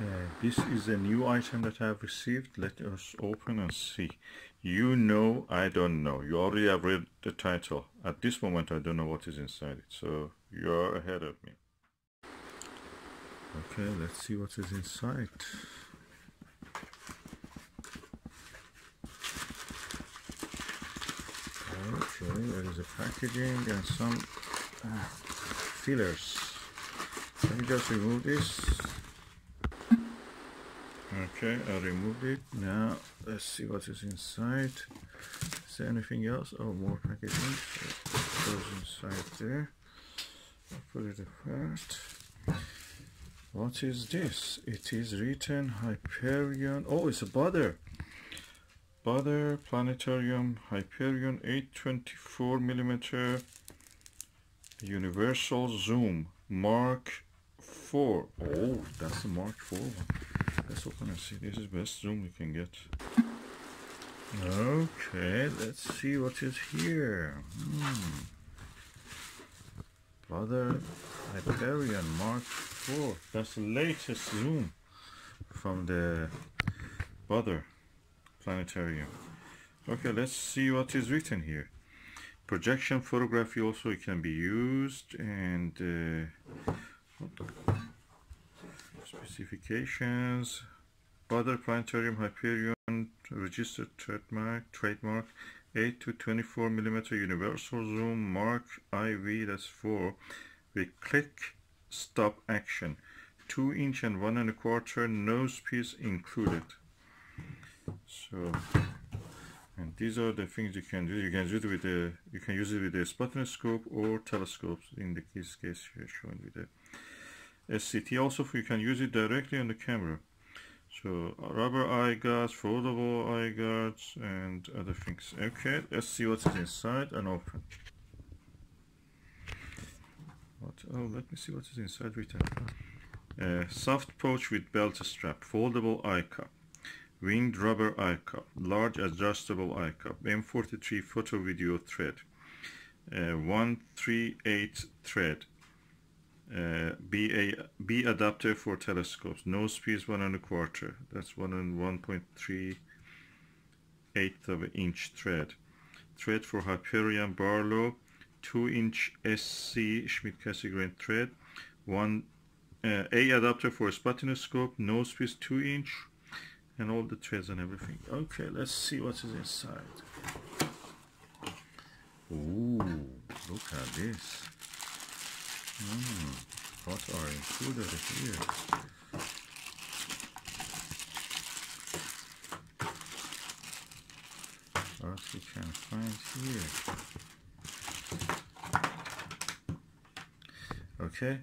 Uh, this is a new item that I have received. Let us open and see. You know, I don't know. You already have read the title. At this moment, I don't know what is inside it. So you're ahead of me. Okay, let's see what is inside. Okay, there is a packaging and some uh, fillers. Let me just remove this. Okay, I removed it. Now let's see what is inside. Is there anything else? Oh, more packaging. Goes inside there. I'll put it apart. What is this? It is written Hyperion. Oh, it's a Baader. Baader Planetarium Hyperion 824 millimeter Universal Zoom Mark 4. Oh, that's the Mark 4 one. Let's open and see. This is best zoom we can get. Okay, let's see what is here. Hmm. Baader Hyperion Mark 4. That's the latest zoom from the Baader planetarium. Okay, let's see what is written here. Projection photography also can be used and uh, specifications. Baader Planetarium Hyperion registered trademark trademark 8 to 24 millimeter universal zoom mark IV that's 4 with click stop action. 2 inch and 1 and a quarter nose piece included. So and these are the things you can do. You can use it with a you can use it with a sputnik or telescopes in the case case here shown with the SCT also you can use it directly on the camera. So rubber eye guards foldable eye guards and other things. Okay let's see what's inside and open. What oh let me see what is inside written uh, soft pouch with belt strap foldable eye cup winged rubber eye cup, large adjustable eye cup, M43 photo video thread, uh, 138 thread, uh, BA, B adapter for telescopes, nose piece one and a quarter, that's one and 1.3 eighth of an inch thread, thread for Hyperion Barlow, 2 inch SC Schmidt Cassegrain thread, one uh, A adapter for a spotting scope, nose piece 2 inch, and all the threads and everything. Okay, let's see what is inside. Ooh, look at this. Mm, what are included here? What we can find here? Okay,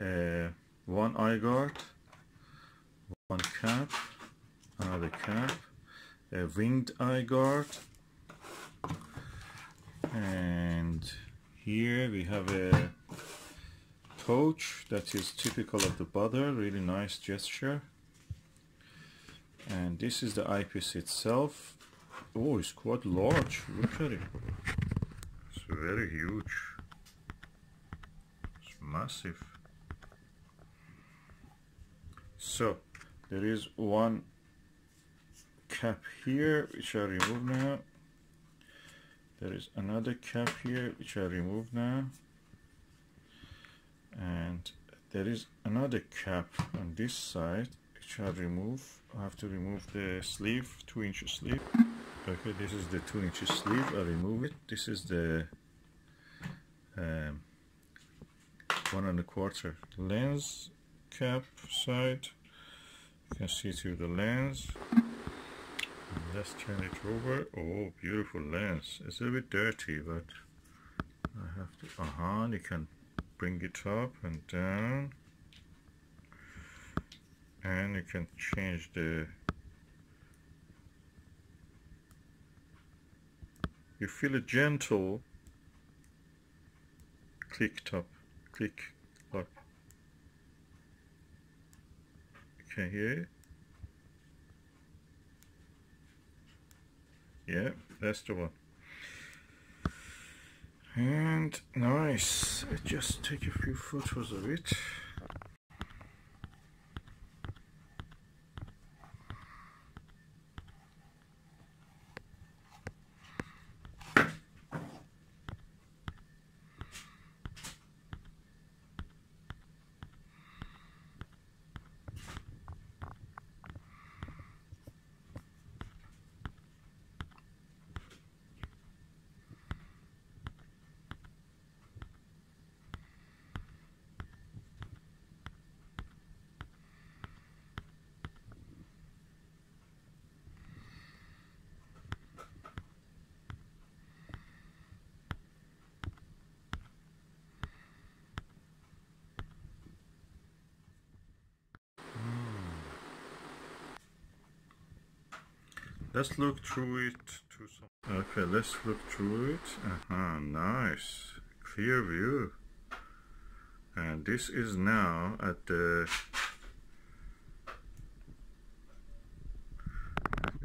uh, one eye guard, one cap, another cap, a winged eye guard, and here we have a pouch that is typical of the Baader, really nice gesture. And this is the eyepiece itself. Oh, it's quite large. Look at it. It's very huge. It's massive. So, there is one cap here which I remove now there is another cap here which I remove now and there is another cap on this side. Which I remove I have to remove the sleeve 2 inch sleeve. Okay this is the 2 inch sleeve. I remove it. This is the um, one and a quarter lens cap side. You can see through the lens. Let's turn it over. Oh beautiful lens. It's a bit dirty but I have to uh-huh you can bring it up and down. And you can change the you feel a gentle click top click lock okay here. Yeah that's the one and nice. I just take a few photos of it let's look through it to some okay let's look through it. Uh-huh nice. Clear view. And this is now at the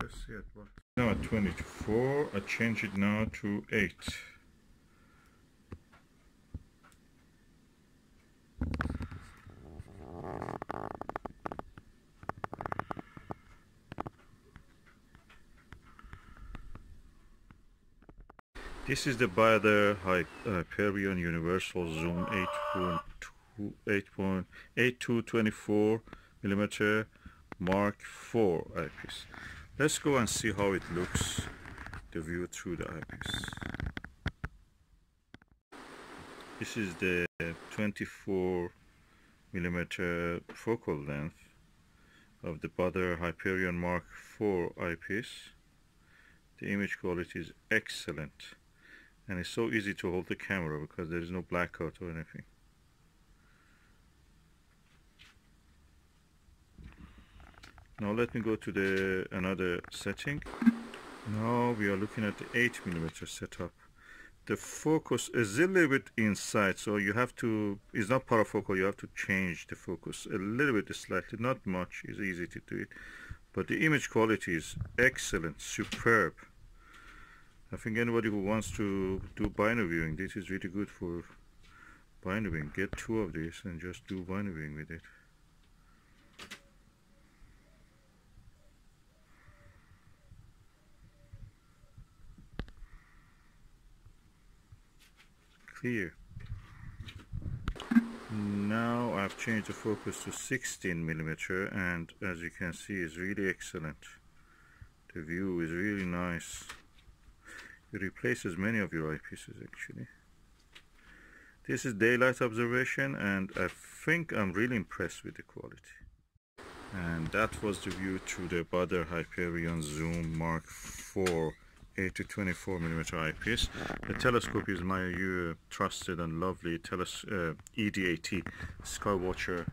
let's see at what? Now at 24 I change it now to 8 This is the Baader Hyperion Universal Zoom 8.8224 millimeter Mark IV eyepiece. Let's go and see how it looks, the view through the eyepiece. This is the 24 millimeter focal length of the Baader Hyperion Mark IV eyepiece. The image quality is excellent and it's so easy to hold the camera because there is no blackout or anything. Now let me go to the another setting. Now we are looking at the 8 millimeter setup. The focus is a little bit inside so you have to it's not parafocal you have to change the focus a little bit slightly not much it's easy to do it. But the image quality is excellent superb I think anybody who wants to do binoviewing, this is really good for binoviewing. Get two of these and just do binoviewing with it. Clear. Now I've changed the focus to 16 millimeter and as you can see it's really excellent. The view is really nice. It replaces many of your eyepieces actually. This is daylight observation and I think I'm really impressed with the quality. And that was the view through the Baader Hyperion Zoom Mark IV 8 to 24 millimeter eyepiece. The telescope is my uh, trusted and lovely teles uh, ED-AT Skywatcher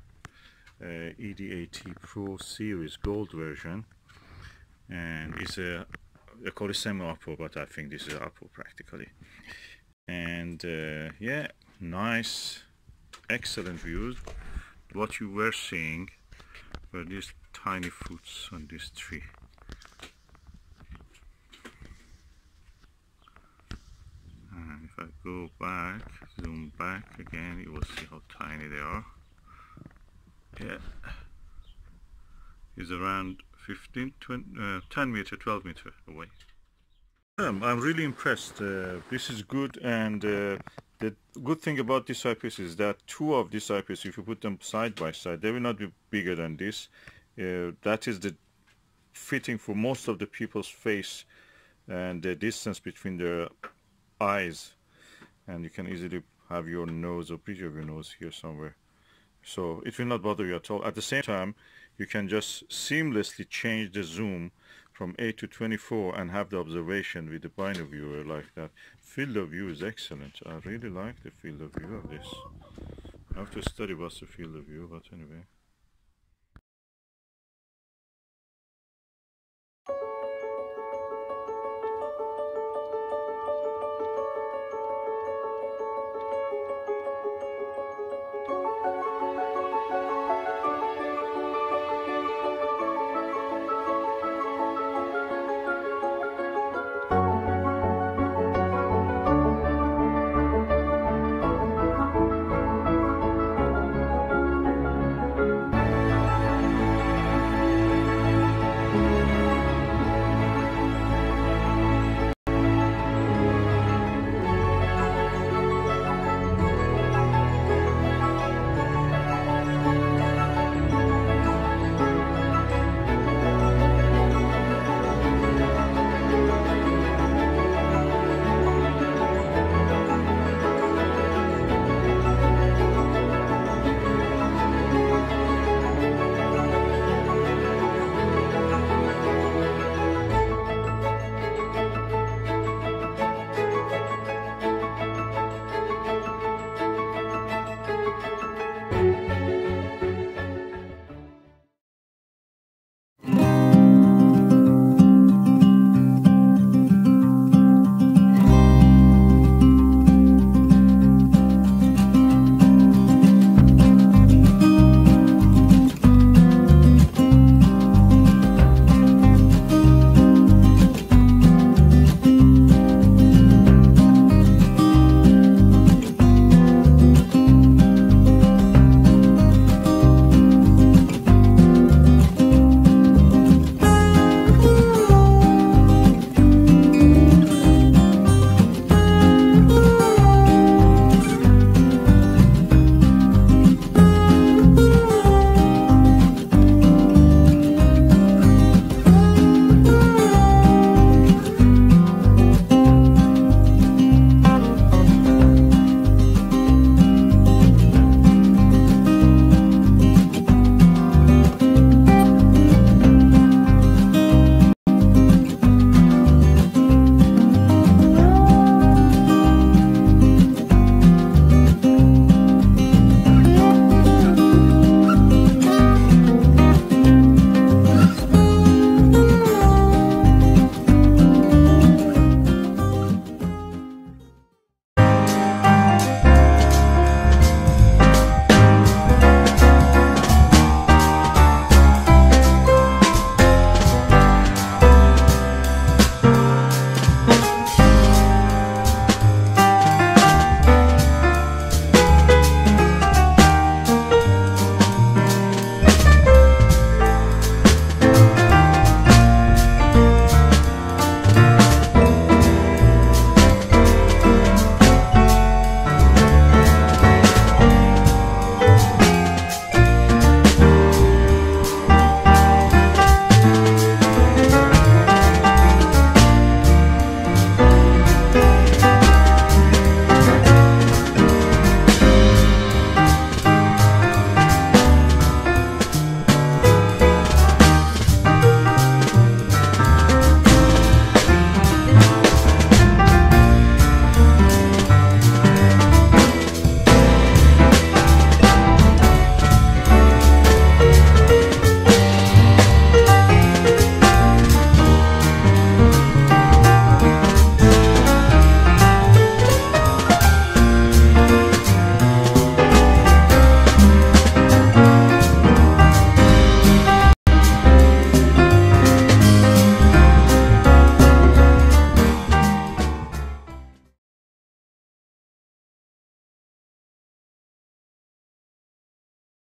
uh, ED-AT Pro Series Gold version and it's a call it semi-APO, but I think this is APO practically. And uh, yeah, nice, excellent views. What you were seeing were these tiny fruits on this tree. And if I go back, zoom back again, you will see how tiny they are. Yeah, is around 15, 20, uh, 10 meter, 12 meter away. Um, I'm really impressed. Uh, this is good and uh, the good thing about this eyepiece is that two of these eyepieces, if you put them side by side, they will not be bigger than this. Uh, that is the fitting for most of the people's face and the distance between their eyes and you can easily have your nose or bridge of your nose here somewhere so it will not bother you at all at the same time you can just seamlessly change the zoom from 8 to 24 and have the observation with the binoviewer like that. Field of view is excellent. I really like the field of view of this. I have to study what's the field of view, but anyway.